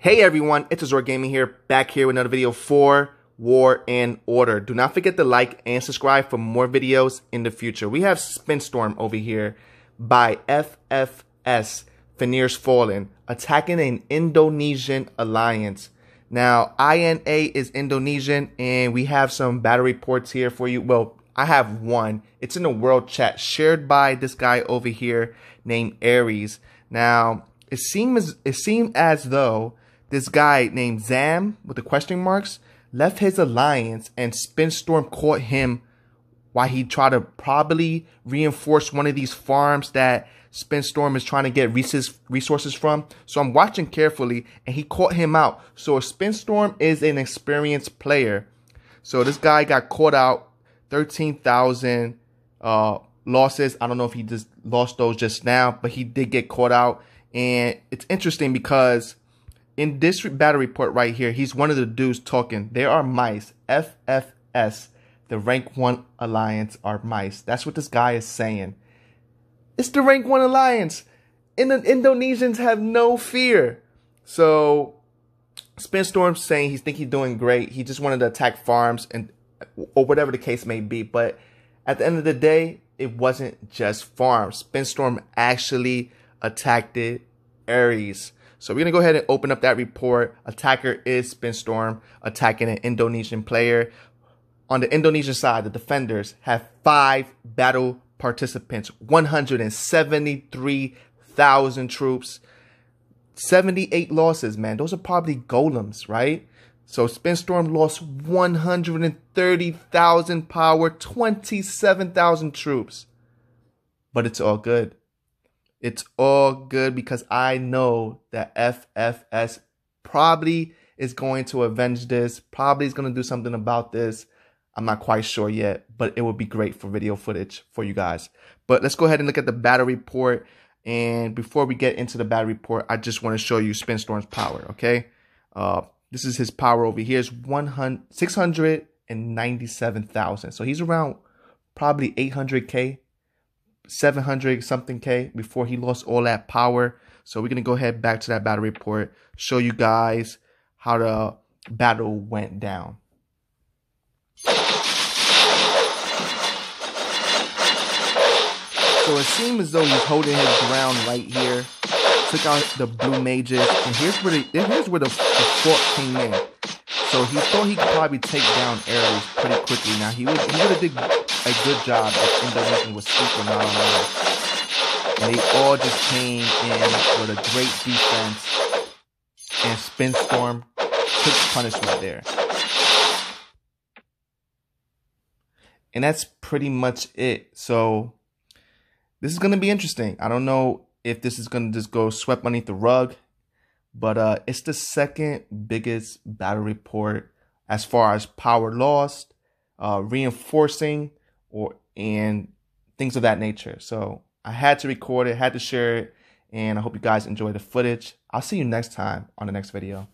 Hey everyone, it's Azor Gaming here, back here with another video for War and Order. Do not forget to like and subscribe for more videos in the future. We have Spinstorm over here by FFS, Fenrir's Fallen, attacking an Indonesian alliance. Now, INA is Indonesian, and we have some battle reports here for you. Well, I have one. It's in the world chat shared by this guy over here named Ares. Now, it seems it seemed as though this guy named Zam with the question marks left his alliance and Spinstorm caught him while he tried to probably reinforce one of these farms that Spinstorm is trying to get resources from. So I'm watching carefully and he caught him out. So Spinstorm is an experienced player. So this guy got caught out 13,000 uh, losses. I don't know if he just lost those just now, but he did get caught out. And it's interesting because in this battle report right here, he's one of the dudes talking. There are mice. FFS, the rank one alliance are mice. That's what this guy is saying. It's the rank one alliance. And the Indonesians have no fear. So Spinstorm's saying he think he's doing great. He just wanted to attack farms and or whatever the case may be. But at the end of the day, it wasn't just farms. Spinstorm actually attacked it Ares. So we're going to go ahead and open up that report. Attacker is Spinstorm attacking an Indonesian player. On the Indonesian side, the defenders have five battle participants, 173,000 troops, 78 losses, man. Those are probably golems, right? So Spinstorm lost 130,000 power, 27,000 troops. But it's all good. It's all good because I know that FFS probably is going to avenge this, probably is going to do something about this. I'm not quite sure yet, but it would be great for video footage for you guys. But let's go ahead and look at the battle report. And before we get into the battle report, I just want to show you Spinstorm's power, okay? Uh, this is his power over here. It's 697,000. So he's around probably 800K 700 something K before he lost all that power. So we're going to go ahead back to that battle report, show you guys how the battle went down. So it seems as though he's holding his ground right here. Took out the blue mages, and here's where the here's where the, the fort came in. So he thought he could probably take down Ares pretty quickly. Now he would he would have did a good job if Indonesian was sleeping out on And they all just came in with a great defense. And Spinstorm took punishment there. And that's pretty much it. So this is going to be interesting. I don't know if this is going to just go swept underneath the rug. But uh, it's the second biggest battle report as far as power lost, uh, reinforcing, or and things of that nature. So I had to record it, had to share it, and I hope you guys enjoy the footage. I'll see you next time on the next video.